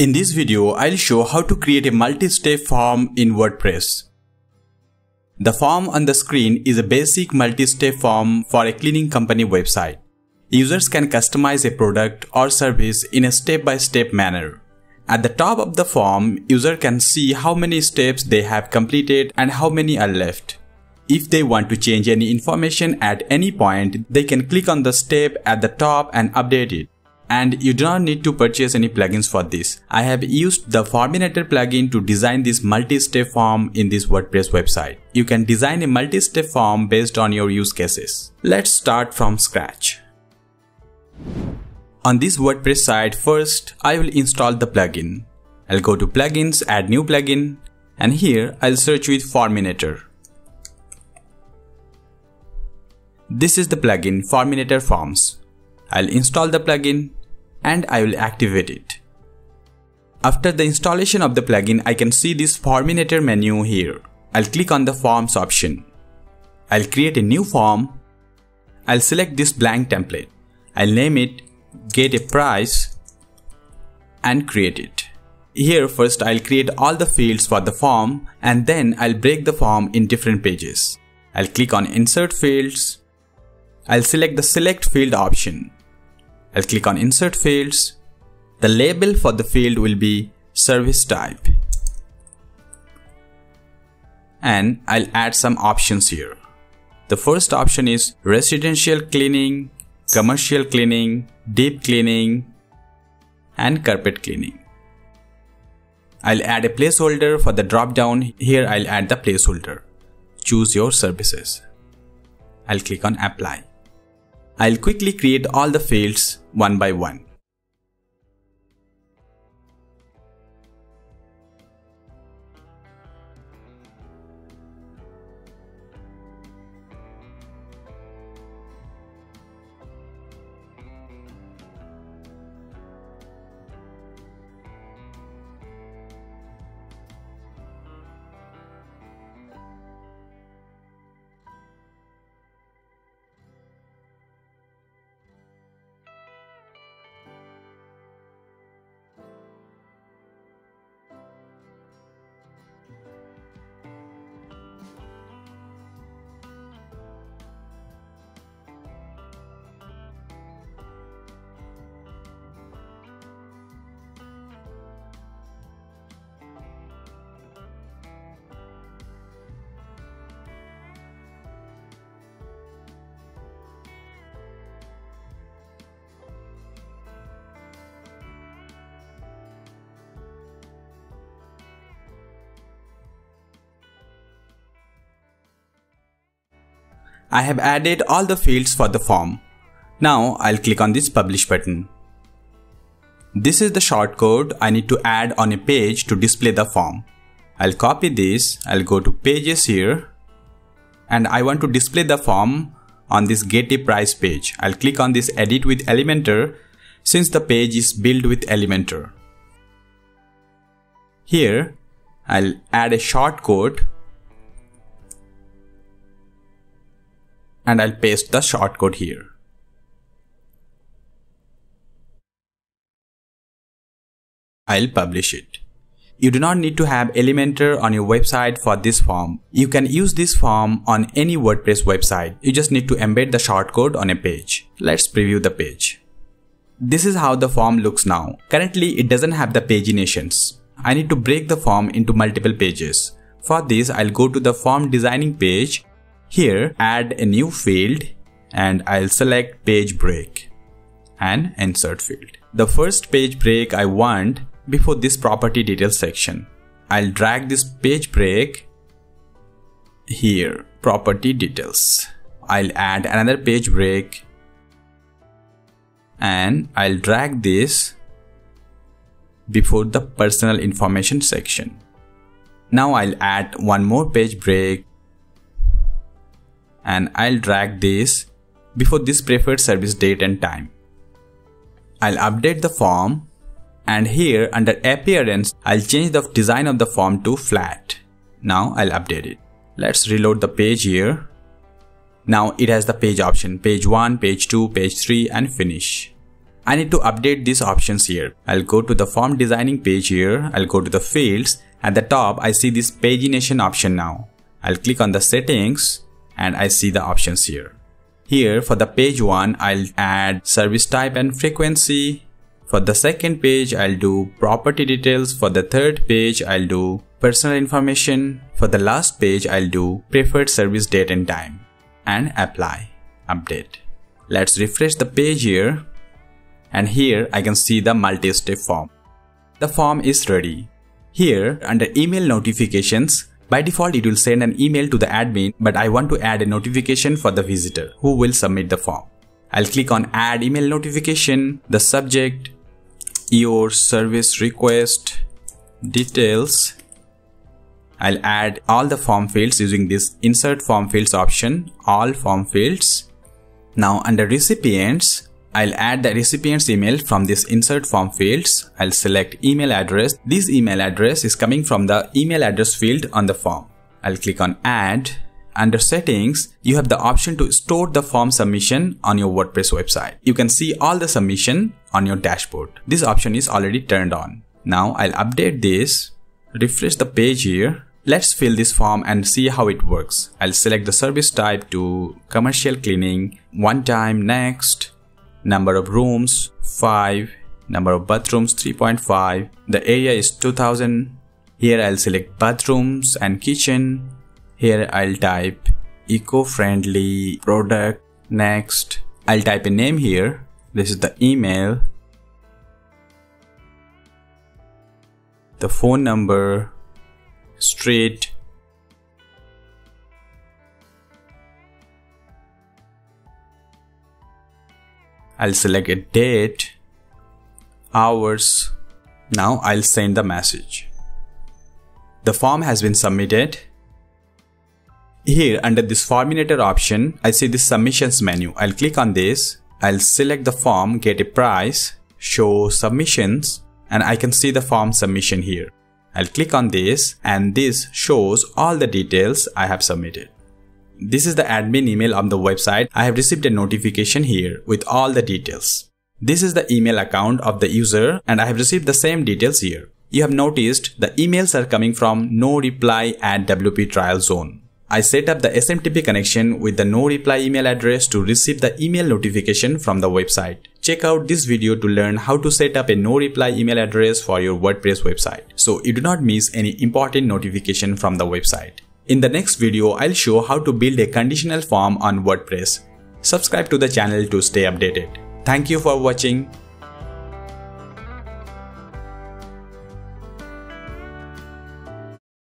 In this video, I'll show how to create a multi-step form in WordPress. The form on the screen is a basic multi-step form for a cleaning company website. Users can customize a product or service in a step-by-step -step manner. At the top of the form, user can see how many steps they have completed and how many are left. If they want to change any information at any point, they can click on the step at the top and update it and you do not need to purchase any plugins for this. I have used the Forminator plugin to design this multi-step form in this WordPress website. You can design a multi-step form based on your use cases. Let's start from scratch. On this WordPress site, first I will install the plugin. I'll go to plugins, add new plugin, and here I'll search with Forminator. This is the plugin Forminator Forms. I'll install the plugin and I will activate it. After the installation of the plugin, I can see this Forminator menu here. I'll click on the Forms option. I'll create a new form. I'll select this blank template. I'll name it Get a Price and create it. Here first I'll create all the fields for the form and then I'll break the form in different pages. I'll click on Insert Fields. I'll select the Select Field option. I'll click on insert fields. The label for the field will be service type. And I'll add some options here. The first option is residential cleaning, commercial cleaning, deep cleaning, and carpet cleaning. I'll add a placeholder for the drop down. Here I'll add the placeholder. Choose your services. I'll click on apply. I'll quickly create all the fields one by one. I have added all the fields for the form. Now I'll click on this publish button. This is the shortcode I need to add on a page to display the form. I'll copy this, I'll go to pages here and I want to display the form on this get a price page. I'll click on this edit with Elementor since the page is built with Elementor. Here I'll add a shortcode and I'll paste the shortcode here. I'll publish it. You do not need to have Elementor on your website for this form. You can use this form on any WordPress website. You just need to embed the shortcode on a page. Let's preview the page. This is how the form looks now. Currently, it doesn't have the paginations. I need to break the form into multiple pages. For this, I'll go to the form designing page here, add a new field and I'll select page break and insert field. The first page break I want before this property details section. I'll drag this page break here, property details. I'll add another page break and I'll drag this before the personal information section. Now I'll add one more page break and I'll drag this before this preferred service date and time. I'll update the form and here under appearance I'll change the design of the form to flat. Now I'll update it. Let's reload the page here. Now it has the page option page 1, page 2, page 3 and finish. I need to update these options here. I'll go to the form designing page here. I'll go to the fields. At the top, I see this pagination option now. I'll click on the settings and I see the options here. Here for the page 1, I'll add service type and frequency. For the second page, I'll do property details. For the third page, I'll do personal information. For the last page, I'll do preferred service date and time and apply, update. Let's refresh the page here and here I can see the multi-step form. The form is ready. Here under email notifications, by default, it will send an email to the admin, but I want to add a notification for the visitor who will submit the form. I'll click on add email notification, the subject, your service request, details. I'll add all the form fields using this insert form fields option, all form fields. Now under recipients, I'll add the recipient's email from this insert form fields. I'll select email address. This email address is coming from the email address field on the form. I'll click on add. Under settings, you have the option to store the form submission on your WordPress website. You can see all the submission on your dashboard. This option is already turned on. Now I'll update this, refresh the page here. Let's fill this form and see how it works. I'll select the service type to commercial cleaning, one time next, number of rooms 5 number of bathrooms 3.5 the area is 2000 here I'll select bathrooms and kitchen. Here I'll type eco-friendly product. Next I'll type a name here. This is the email. The phone number street I'll select a date, hours. Now I'll send the message. The form has been submitted. Here under this Forminator option, I see this submissions menu. I'll click on this. I'll select the form, get a price, show submissions, and I can see the form submission here. I'll click on this and this shows all the details I have submitted. This is the admin email on the website. I have received a notification here with all the details. This is the email account of the user and I have received the same details here. You have noticed the emails are coming from no reply at WP trial zone. I set up the SMTP connection with the no reply email address to receive the email notification from the website. Check out this video to learn how to set up a no reply email address for your WordPress website so you do not miss any important notification from the website. In the next video, I'll show how to build a conditional form on WordPress. Subscribe to the channel to stay updated. Thank you for watching.